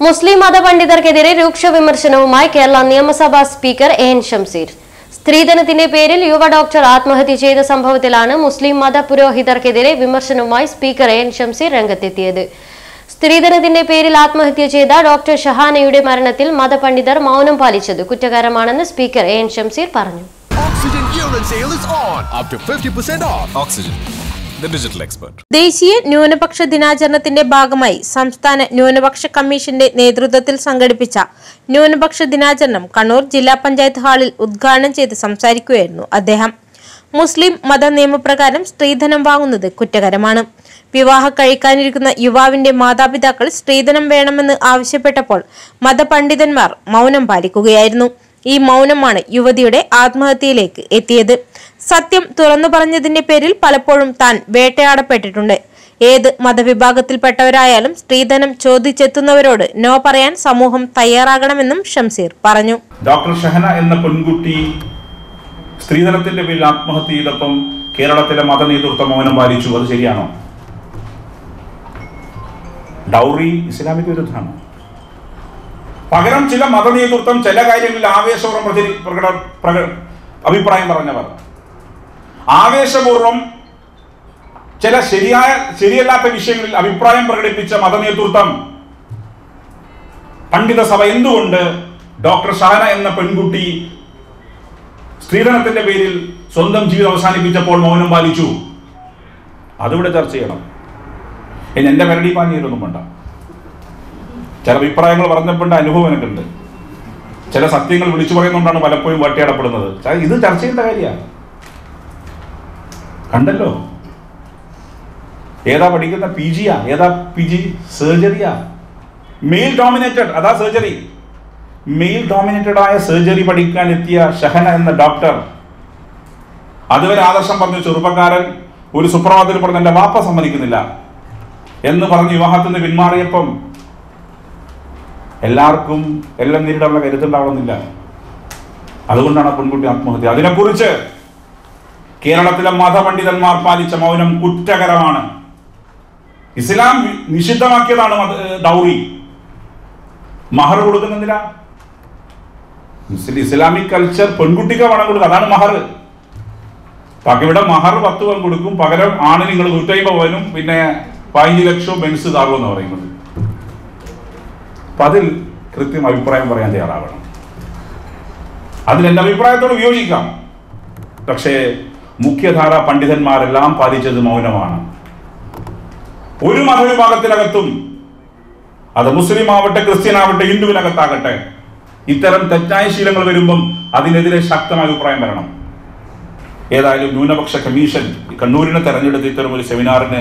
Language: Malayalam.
മുസ്ലിം മതപണ്ഡിതർക്കെതിരെ രൂക്ഷ വിമർശനവുമായി കേരള നിയമസഭാ സ്പീക്കർ എ എൻ ഷംസീർ സ്ത്രീധനത്തിന്റെ പേരിൽ യുവ ഡോക്ടർ ആത്മഹത്യ ചെയ്ത സംഭവത്തിലാണ് മുസ്ലിം മത പുരോഹിതർക്കെതിരെ വിമർശനവുമായി സ്പീക്കർ എ എൻ ഷംസീർ രംഗത്തെത്തിയത് സ്ത്രീധനത്തിന്റെ പേരിൽ ആത്മഹത്യ ചെയ്ത ഡോക്ടർ ഷഹാനയുടെ മരണത്തിൽ മതപണ്ഡിതർ മൗനം പാലിച്ചത് കുറ്റകരമാണെന്ന് സ്പീക്കർ എ എൻ ഷംസീർ പറഞ്ഞു Oxygen urine sale is on. Up to 50% off. Oxygen, digital expert. ദേശീയ ന്യൂനപക്ഷ ദിനാചരണത്തിന്റെ ഭാഗമായി സംസ്ഥാന ന്യൂനപക്ഷ കമ്മീഷന്റെ നേതൃത്വത്തിൽ സംഘടിപ്പിച്ച ന്യൂനപക്ഷ ദിനാചരണം കണ്ണൂർ ജില്ലാ പഞ്ചായത്ത് ഹാളിൽ ഉദ്ഘാടനം ചെയ്ത് സംസാരിക്കുകയായിരുന്നു അദ്ദേഹം. മുസ്ലിം മത നിയമപ്രകാരം സ്ത്രീധനം വാങ്ങുന്നത് കുറ്റകരമാണ്. വിവാഹം കഴിക്കാനിരിക്കുന്ന യുവാവിന്റെ മാതാപിതാക്കൾ സ്ത്രീധനം വേണമെന്ന് ആവശ്യപ്പെട്ടപ്പോൾ മതപണ്ഡിതന്മാർ മൗനം പാലിക്കുകയായിരുന്നു. ഈ മൗനമാണ് യുവതിയുടെ ആത്മഹത്യയിലേക്ക് എത്തിയത്. സത്യം തുറന്നു പറഞ്ഞതിന്റെ പേരിൽ പലപ്പോഴും താൻ വേട്ടയാടപ്പെട്ടിട്ടുണ്ട്. ഏത് മതവിഭാഗത്തിൽപ്പെട്ടവരായാലും സ്ത്രീധനം ചോദിച്ചെത്തുന്നവരോട് നോ പറയാൻ സമൂഹം തയ്യാറാകണമെന്നും ഷംസീർ പറഞ്ഞു. ഡോക്ടർ ഷഹന എന്ന പെൺകുട്ടി സ്ത്രീധനത്തിന്റെ പേരിൽ ആത്മഹത്യ ചെയ്തപ്പം കേരളത്തിലെ മത നേതൃത്വം മൗനം പാലിച്ചു. അത് ശരിയാണോ? ഡൗറി ഇസ്ലാമിക വിരുദ്ധമാണ്? പകരം ചില മതനേതൃത്വം ചില കാര്യങ്ങളിൽ ആവേശപൂർവം പ്രചരി പ്രകട പ്രക- അഭിപ്രായം പറഞ്ഞവർ. ആവേശപൂർവം ചില ശരിയായ ശരിയല്ലാത്ത വിഷയങ്ങളിൽ അഭിപ്രായം പ്രകടിപ്പിച്ച മതനേതൃത്വം പണ്ഡിത സഭ എന്തുകൊണ്ട് ഡോക്ടർ ഷാന എന്ന പെൺകുട്ടി സ്ത്രീധനത്തിന്റെ പേരിൽ സ്വന്തം ജീവിതം അവസാനിപ്പിച്ചപ്പോൾ മൗനം പാലിച്ചു? അതിവിടെ ചർച്ച ചെയ്യണം. ഇനി മരടി പാഞ്ഞിരുന്നും വേണ്ട. ചില അഭിപ്രായങ്ങൾ പറഞ്ഞപ്പോണ്ട് അനുഭവം എനിക്കുണ്ട്. ചില സത്യങ്ങൾ വിളിച്ചു പറയുന്നതുകൊണ്ടാണ് പലപ്പോഴും വട്ടിയടപ്പെടുന്നത്. ഇത് ചർച്ച ചെയ്യേണ്ട കാര്യമാണ്. കണ്ടല്ലോ? ഏതാ പഠിക്കുന്ന പി ജിയാ ഏതാ പി ജി സർജറിയാ? മെയിൽ ഡോമിനേറ്റഡ് അതാ സർജറി. മെയിൽ ഡോമിനേറ്റഡ് ആയ സർജറി പഠിക്കാൻ എത്തിയ ഷഹന എന്ന ഡോക്ടർ അതുവരെ ആദർശം പറഞ്ഞു ചെറുപ്പക്കാരൻ ഒരു സുപ്രഭാതത്തിൽ പറഞ്ഞ എന്റെ വാപ്പ സമ്മതിക്കുന്നില്ല എന്ന് പറഞ്ഞ് വിവാഹത്തിൽ നിന്ന് പിന്മാറിയപ്പം എല്ലാവർക്കും എല്ലാം നേരിടാനുള്ള കരുത്തുണ്ടാവണമെന്നില്ല. അതുകൊണ്ടാണ് പെൺകുട്ടി ആത്മഹത്യ. അതിനെക്കുറിച്ച് കേരളത്തിലെ മതപണ്ഡിതന്മാർ പാലിച്ച മൗനം കുറ്റകരമാണ്. ഇസ്ലാം നിഷിദ്ധമാക്കിയതാണ് ഡൗറി മഹർ കൊടുക്കുന്നില്ല ഇസ്ലാമിക് കൾച്ചർ പെൺകുട്ടിക്ക് പണം കൊടുക്കുക. അതാണ് മഹർ. ഇവിടെ മഹർ പത്ത് പവൻ കൊടുക്കും. പകരം ആണ് നിങ്ങൾ നൂറ്റമ്പത് പവനും പിന്നെ പതിനഞ്ച് ലക്ഷവും ബെൻസ് താകുമെന്ന് പറയുന്നത്. അപ്പൊ അതിൽ കൃത്യം അഭിപ്രായം പറയാൻ തയ്യാറാവണം. അതിൽ എന്റെ അഭിപ്രായത്തോട് വിയോജിക്കാം. പക്ഷേ മുഖ്യധാര പണ്ഡിതന്മാരെല്ലാം പാലിച്ചത് മൗനമാണ്. ഒരു മതവിഭാഗത്തിനകത്തും അത് മുസ്ലിം ആവട്ടെ ക്രിസ്ത്യൻ ആവട്ടെ ഹിന്ദുവിനകത്താകട്ടെ ഇത്തരം തെറ്റായ ശീലങ്ങൾ വരുമ്പം അതിനെതിരെ ശക്തമായ അഭിപ്രായം വരണം. ഏതായാലും ന്യൂനപക്ഷ കമ്മീഷൻ കണ്ണൂരിനെ തെരഞ്ഞെടുത്ത് ഇത്തരം ഒരു സെമിനാറിന്